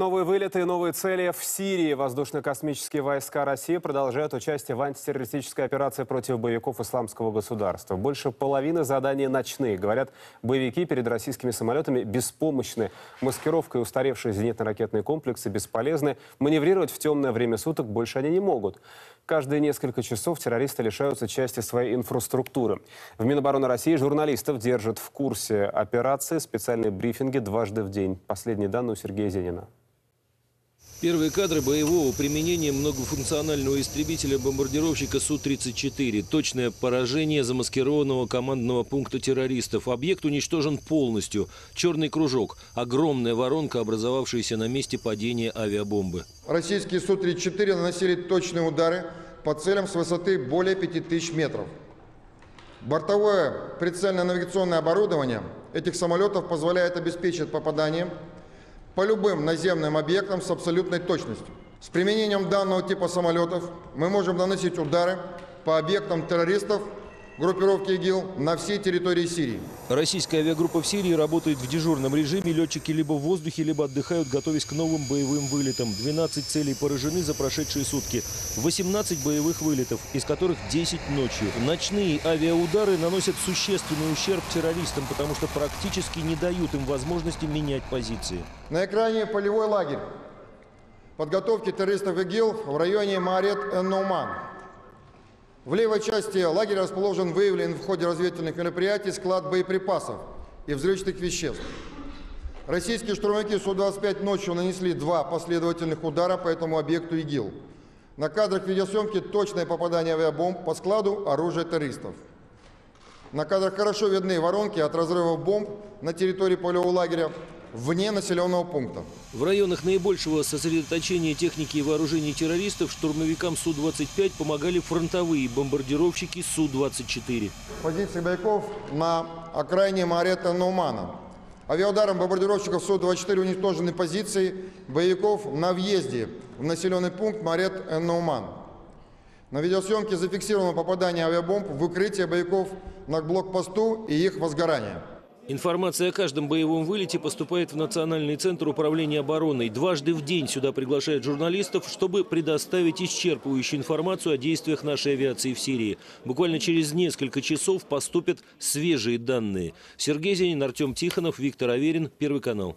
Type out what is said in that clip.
Новые вылеты и новые цели в Сирии. Воздушно-космические войска России продолжают участие в антитеррористической операции против боевиков исламского государства. Больше половины заданий ночные. Говорят, боевики перед российскими самолетами беспомощны. Маскировка и устаревшие зенитно-ракетные комплексы бесполезны. Маневрировать в темное время суток больше они не могут. Каждые несколько часов террористы лишаются части своей инфраструктуры. В Минобороны России журналистов держат в курсе операции. Специальные брифинги дважды в день. Последние данные у Сергея Зенина. Первые кадры боевого применения многофункционального истребителя-бомбардировщика Су-34. Точное поражение замаскированного командного пункта террористов. Объект уничтожен полностью. Черный кружок. Огромная воронка, образовавшаяся на месте падения авиабомбы. Российские Су-34 наносили точные удары по целям с высоты более 5000 метров. Бортовое прицельно-навигационное оборудование этих самолетов позволяет обеспечить попадание по любым наземным объектам с абсолютной точностью. С применением данного типа самолетов мы можем наносить удары по объектам террористов группировки ИГИЛ на всей территории Сирии. Российская авиагруппа в Сирии работает в дежурном режиме. Летчики либо в воздухе, либо отдыхают, готовясь к новым боевым вылетам. 12 целей поражены за прошедшие сутки. 18 боевых вылетов, из которых 10 ночью. Ночные авиаудары наносят существенный ущерб террористам, потому что практически не дают им возможности менять позиции. На экране полевой лагерь подготовки террористов ИГИЛ в районе Марет-Эн-Науман. В левой части лагеря расположен выявлен в ходе разведывательных мероприятий склад боеприпасов и взрывчатых веществ. Российские штурмовики Су-25 ночью нанесли два последовательных удара по этому объекту ИГИЛ. На кадрах видеосъемки точное попадание авиабомб по складу оружия террористов. На кадрах хорошо видны воронки от разрывов бомб на территории полевого лагеря вне населенного пункта. В районах наибольшего сосредоточения техники и вооружений террористов штурмовикам Су-25 помогали фронтовые бомбардировщики Су-24. Позиции боевиков на окраине Марета Наумана. Авиаударом бомбардировщиков Су-24 уничтожены позиции боевиков на въезде в населенный пункт Марет Науман. На видеосъемке зафиксировано попадание авиабомб в укрытие боевиков на блокпосту и их возгорание. Информация о каждом боевом вылете поступает в Национальный центр управления обороной. Дважды в день сюда приглашают журналистов, чтобы предоставить исчерпывающую информацию о действиях нашей авиации в Сирии. Буквально через несколько часов поступят свежие данные. Сергей Зенин, Артем Тихонов, Виктор Аверин, Первый канал.